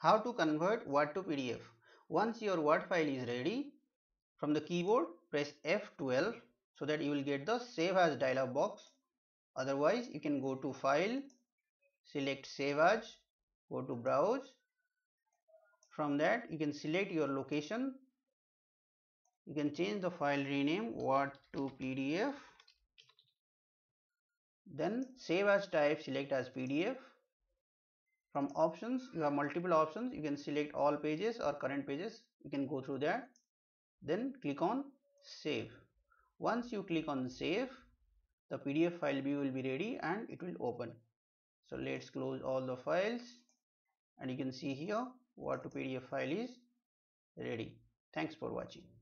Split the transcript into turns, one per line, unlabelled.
how to convert Word to PDF. Once your Word file is ready, from the keyboard press F12 so that you will get the save as dialog box. Otherwise you can go to file, select save as, go to browse. From that you can select your location. You can change the file rename Word to PDF. Then save as type select as PDF from options you have multiple options. You can select all pages or current pages. You can go through that. Then click on save. Once you click on save the pdf file view will be ready and it will open. So let's close all the files. And you can see here what pdf file is ready. Thanks for watching